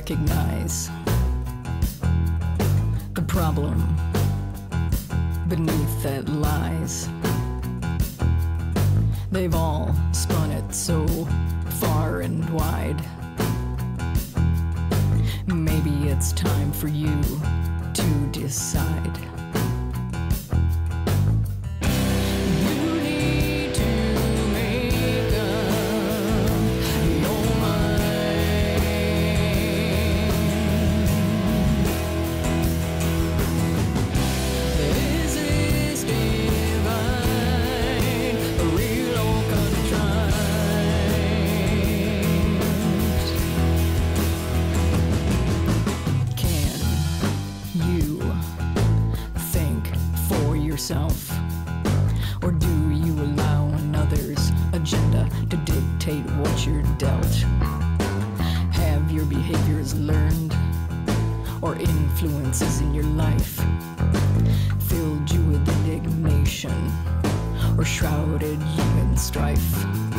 recognize the problem beneath that lies. They've all spun it so far and wide. Maybe it's time for you to decide. You're dealt? Have your behaviors learned or influences in your life filled you with indignation or shrouded you in strife?